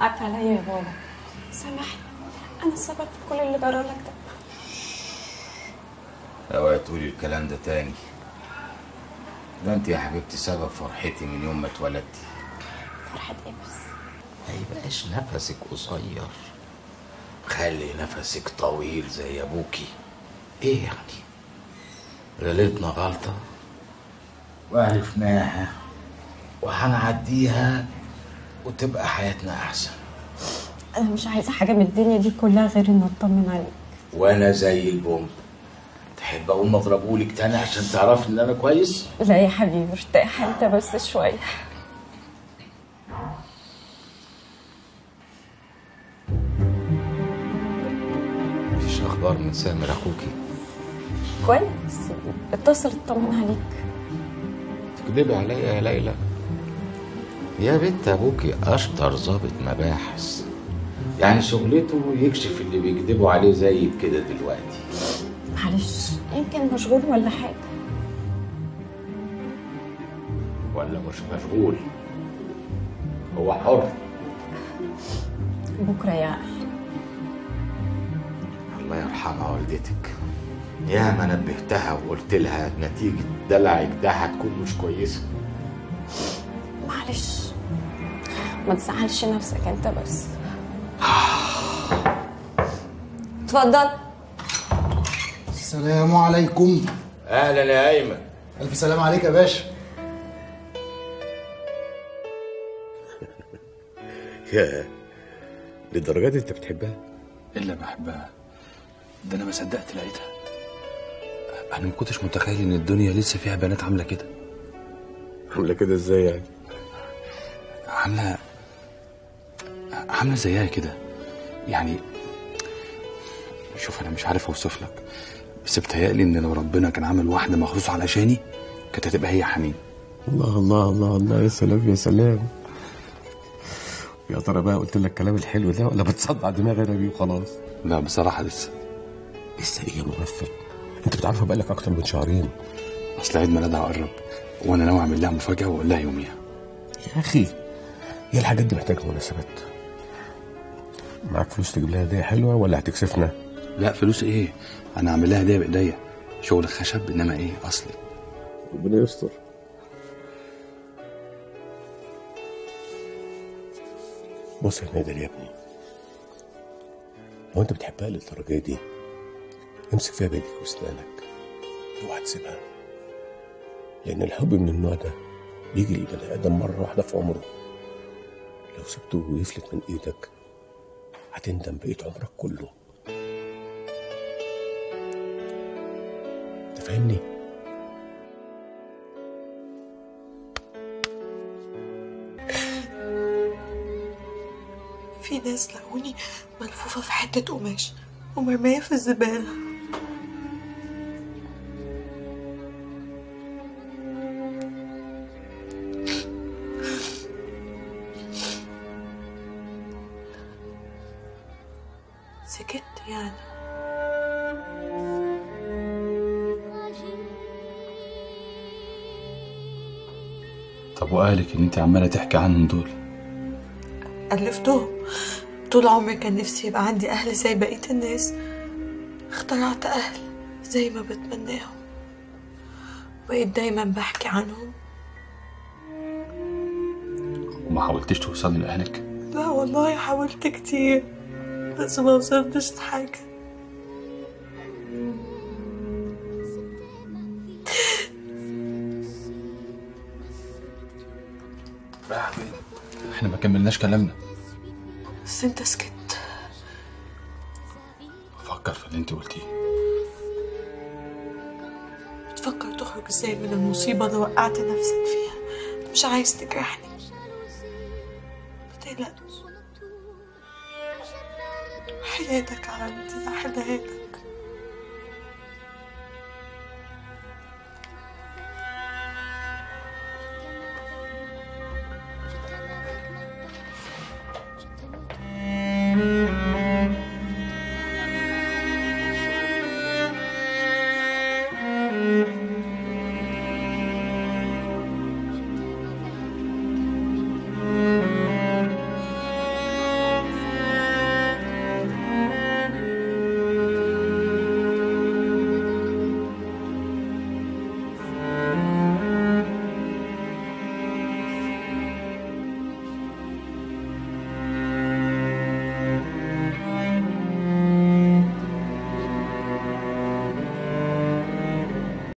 حقك عليا يا بابا. سامحني أنا السبب في كل اللي جرى لك ده. أوعي تقولي الكلام ده تاني. ده أنت يا حبيبتي سبب فرحتي من يوم ما اتولدتي. فرحة إيه بس؟ ما يبقاش نفسك قصير. خلي نفسك طويل زي أبوكي. إيه يعني؟ غلطنا غلطة؟ وعرفناها. وهنعديها وتبقى حياتنا أحسن. أنا مش عايزة حاجة من الدنيا دي كلها غير ان أطمن عليك. وأنا زي البومب تحب أقوم اضربهولك تاني عشان تعرفي إن أنا كويس؟ لا يا حبيبي ارتاح أنت بس شوية. مفيش أخبار من سامر اخوكي كويس. اتصل اطمن عليك. تكذبي عليا يا ليلى. يا بنت ابوكي اشطر ضابط مباحث. يعني شغلته يكشف اللي بيكذبوا عليه زيك كده دلوقتي. معلش يمكن مشغول ولا حاجة؟ ولا مش مشغول هو حر. بكرة يا أهل. الله يرحمها والدتك. يا ما نبهتها وقلت لها نتيجة دلعك ده هتكون مش كويسة. معلش. ما تزعلش نفسك انت بس. اتفضل. السلام عليكم. أهلا يا أيمن ألف سلام عليك يا باشا. يا للدرجة دي أنت بتحبها؟ إلا بحبها. ده أنا ما صدقت لقيتها. أنا ما كنتش متخيل إن الدنيا لسه فيها بنات عاملة كده. عاملة كده إزاي يعني؟ عاملة عاملة زيها كده. يعني شوف أنا مش عارف أوصف لك بس بتهيألي إن لو ربنا كان عامل واحدة مخصوص علشاني كانت هتبقى هي حنين. الله الله الله الله يا سلام يا سلام. يا ترى بقى قلت لك الكلام الحلو ده ولا بتصدع دماغي أنا بيه وخلاص؟ لا بصراحة لسه. لسه إيه يا مغفل؟ أنت بتعرفها بقالك أكتر من شهرين. أصل عيد ميلادها قرب وأنا ناوي أعمل لها مفاجأة وأقول لها يوميها. يا أخي هي الحاجات دي محتاجة مناسبات؟ معاك فلوس تجيب لها هدية حلوة ولا هتكسفنا؟ لا فلوس إيه؟ أنا اعمل لها هدية بإيديا. شغل خشب إنما إيه؟ أصلي. ربنا يستر. بص يا نادر يا ابني. لو أنت بتحبها للدرجة دي امسك فيها بايديك واسنانك اوعى تسيبها. لأن الحب من النوع ده بيجي للبني آدم مرة واحدة في عمره. لو سبته ويفلت من إيدك هتندم بقيت عمرك كله. انت فاهمني في ناس لقوني ملفوفة في حتة قماش ومرمية في الزبالة. سكت يعني. طب وأهلك ان أنت عمالة تحكي عنهم دول؟ ألفتهم. طول عمري كان نفسي يبقى عندي أهل زي بقية الناس. اخترعت أهل زي ما بتمناهم. بقيت دايما بحكي عنهم. وما حاولتش توصلي لأهلك؟ لا والله حاولت كتير. بس ما وصلتش لحاجة إحنا ما كملناش كلامنا. بس انت سكت. فكر في اللي انت قلتيه. بتفكر تخرج إزاي من المصيبة اللي وقعت نفسك فيها؟ مش عايز تجرحني. متقلقش حياتك عندي أحلى